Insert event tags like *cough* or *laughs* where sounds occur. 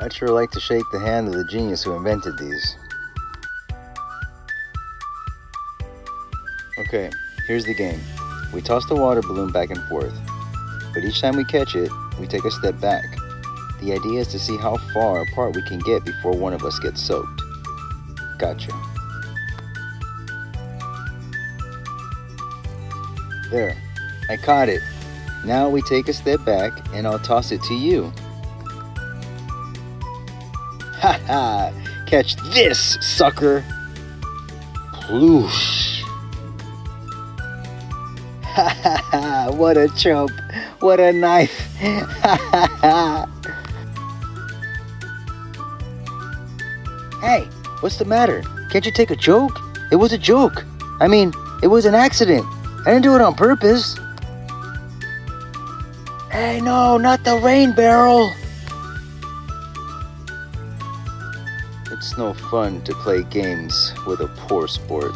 I'd sure like to shake the hand of the genius who invented these. Okay, here's the game. We toss the water balloon back and forth, but each time we catch it, we take a step back. The idea is to see how far apart we can get before one of us gets soaked. Gotcha. There, I caught it. Now we take a step back and I'll toss it to you. Ha *laughs* ha! Catch this, sucker! Ploosh! Ha ha ha! What a choke! What a knife! Ha ha ha! Hey, what's the matter? Can't you take a joke? It was a joke. I mean, it was an accident. I didn't do it on purpose. Hey, no, not the rain barrel. It's no fun to play games with a poor sport.